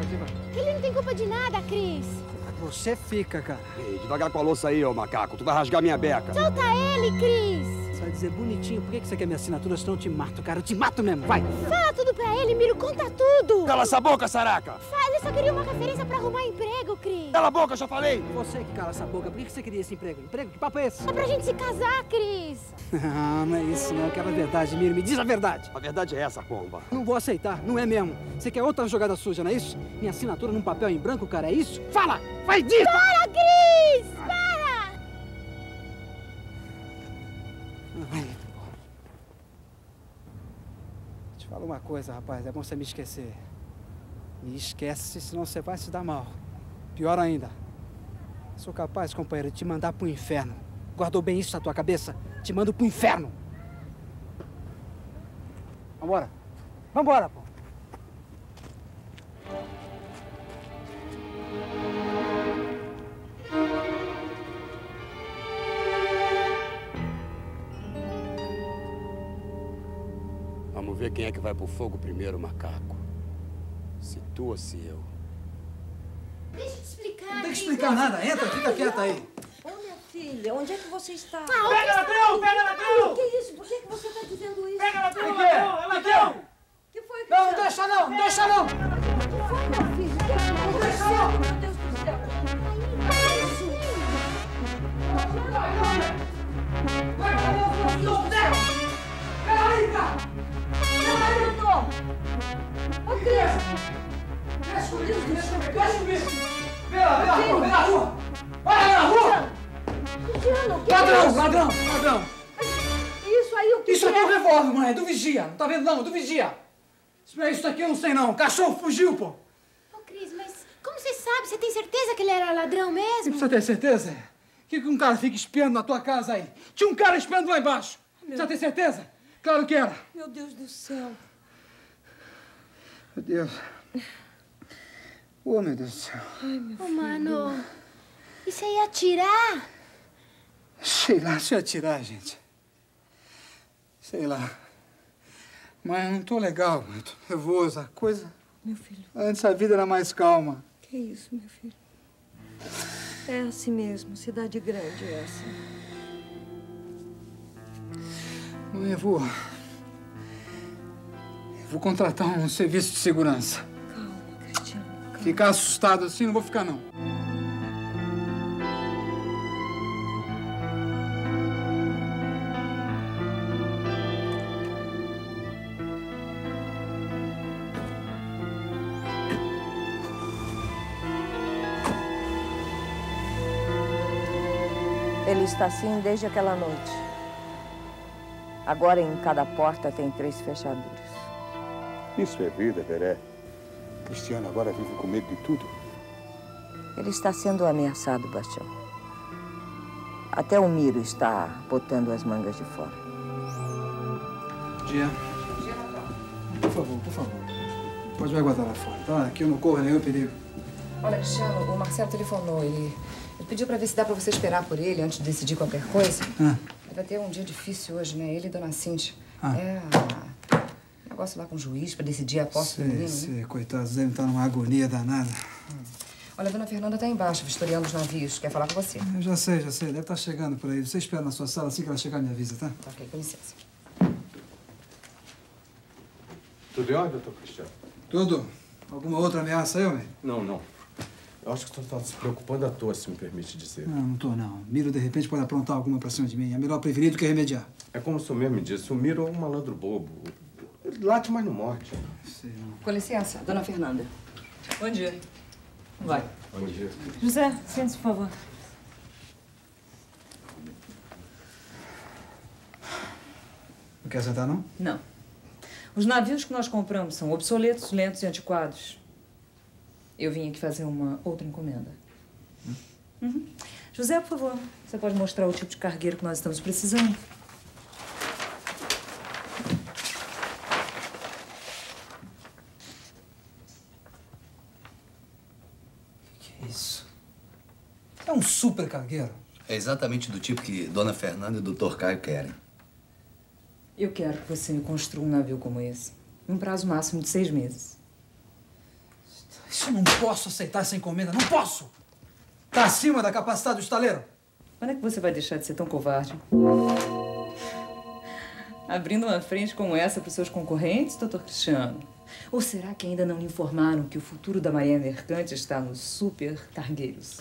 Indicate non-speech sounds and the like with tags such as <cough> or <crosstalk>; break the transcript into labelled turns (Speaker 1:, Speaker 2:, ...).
Speaker 1: Diva.
Speaker 2: Ele não tem culpa de nada, Cris.
Speaker 1: Você fica, cara.
Speaker 3: Ei, devagar com a louça aí, ô macaco. Tu vai rasgar minha beca.
Speaker 2: Solta ele, Cris.
Speaker 1: Vai dizer bonitinho, por que você quer minha assinatura, senão eu te mato, cara. Eu te mato mesmo, vai.
Speaker 2: Fala tudo pra ele, Miro, conta tudo.
Speaker 3: Cala essa boca, Saraca!
Speaker 2: Fala, ele só queria uma referência pra arrumar emprego, Cris.
Speaker 3: Cala a boca, já falei!
Speaker 1: Você que cala essa boca, por que você queria esse emprego? Emprego? Que papo é esse?
Speaker 2: É pra gente se casar, Cris.
Speaker 1: Não, <laughs> não é isso, não. Eu quero a verdade, Miro. Me diz a verdade.
Speaker 3: A verdade é essa, pomba.
Speaker 1: Não vou aceitar, não é mesmo. Você quer outra jogada suja, não é isso? Minha assinatura num papel em branco, cara, é isso? Fala! Vai, diz!
Speaker 2: Para, Cris!
Speaker 1: Porra. Te falo uma coisa, rapaz, é bom você me esquecer. Me esquece, senão você vai se dar mal. Pior ainda. Sou capaz, companheiro, de te mandar pro inferno. Guardou bem isso na tua cabeça? Te mando pro inferno. Vambora. Vambora, pô.
Speaker 3: Vamos ver quem é que vai pro fogo primeiro, macaco. Se tu ou se eu.
Speaker 2: Deixa eu te explicar.
Speaker 1: Não tem que explicar nada. Entra, fica quieta aí.
Speaker 4: Ô, minha filha, onde é que você está?
Speaker 5: Pega ladrão! Pega ladrão!
Speaker 4: Que isso? Por que, que você está dizendo isso?
Speaker 5: Pega ladrão!
Speaker 1: Que que é?
Speaker 5: ladrão! É ladrão!
Speaker 4: que foi que
Speaker 1: Não, não deixa não, não deixa não.
Speaker 4: que foi, meu filho? O que aconteceu? Meu Deus do céu. Ô, Cris! Luciano, o que
Speaker 1: Ladrão,
Speaker 4: é
Speaker 1: ladrão, ladrão.
Speaker 4: Isso aí, o que
Speaker 1: Isso aqui é um revólver, mãe, é do vigia. Não tá vendo não, é do vigia. Isso é isso aqui eu não sei não. Cachorro fugiu, pô.
Speaker 2: Ô, Cris, mas como você sabe? Você tem certeza que ele era ladrão
Speaker 1: Você
Speaker 2: mesmo?
Speaker 1: precisa ter certeza? Que que um cara fica espiando na tua casa aí? Tinha um cara espiando lá embaixo. Precisa ter certeza? Claro que era.
Speaker 4: Meu Deus do céu.
Speaker 1: Meu Deus. Oh, meu Deus do céu.
Speaker 2: Ô, mano. E você ia atirar?
Speaker 1: Sei lá, se eu atirar, gente. Sei lá. Mas eu não tô legal, eu tô nervoso. A coisa...
Speaker 4: Meu filho,
Speaker 1: Antes a vida era mais calma.
Speaker 4: que isso, meu filho? É assim mesmo, cidade grande é assim.
Speaker 1: Mãe, eu vou... Vou contratar um serviço de segurança.
Speaker 4: Calma, Cristiano. Calma.
Speaker 1: Ficar assustado assim, não vou ficar, não.
Speaker 4: Ele está assim desde aquela noite. Agora em cada porta tem três fechaduras.
Speaker 6: Isso é vida, Veré. Cristiano agora vive com medo de tudo.
Speaker 4: Ele está sendo ameaçado, Bastião. Até o Miro está botando as mangas de fora.
Speaker 1: Dia. Por favor, por favor. Pode me aguardar lá fora, tá? Aqui eu não corro nenhum perigo.
Speaker 7: Olha, Cristiano, o Marcelo telefonou. Ele, ele pediu pra ver se dá pra você esperar por ele antes de decidir qualquer coisa.
Speaker 1: Ah.
Speaker 7: Vai ter um dia difícil hoje, né? Ele e Dona Cintia.
Speaker 1: Ah.
Speaker 7: É negócio lá com o juiz pra decidir a posse do
Speaker 1: Sei,
Speaker 7: menino, né?
Speaker 1: sei, coitados, devem estar numa agonia danada.
Speaker 7: Olha, a Dona Fernanda tá embaixo, vistoriando os navios. Quer falar com você.
Speaker 1: Eu já sei, já sei, deve estar chegando por aí. Você espera na sua sala, assim que ela chegar me avisa, tá?
Speaker 7: Tá, ok, com licença.
Speaker 6: Tudo em ordem, doutor Cristiano?
Speaker 1: Tudo? Alguma outra ameaça aí, homem?
Speaker 6: Não, não. Eu acho que o senhor está se preocupando à toa, se me permite dizer.
Speaker 1: Não, não tô não. Miro de repente pode aprontar alguma pra cima de mim. É melhor prevenir do que remediar.
Speaker 6: É como o senhor mesmo disse, o Miro é um malandro bobo. Late, mas não morde.
Speaker 7: Com licença, Dona Fernanda.
Speaker 8: Bom dia. Vai.
Speaker 6: Bom dia.
Speaker 8: José, sente-se, por favor.
Speaker 1: Não quer sentar, não?
Speaker 8: Não. Os navios que nós compramos são obsoletos, lentos e antiquados. Eu vim aqui fazer uma outra encomenda. Uhum. José, por favor, você pode mostrar o tipo de cargueiro que nós estamos precisando?
Speaker 1: Que isso? É um super cargueiro.
Speaker 9: É exatamente do tipo que Dona Fernanda e o Dr. Caio querem.
Speaker 8: Eu quero que você me construa um navio como esse. Num prazo máximo de seis meses.
Speaker 1: Isso Não posso aceitar essa encomenda, não posso! Tá acima da capacidade do estaleiro.
Speaker 8: Quando é que você vai deixar de ser tão covarde? Abrindo uma frente como essa para os seus concorrentes, doutor Cristiano? Ou será que ainda não lhe informaram que o futuro da Marinha Mercante está nos super targueiros?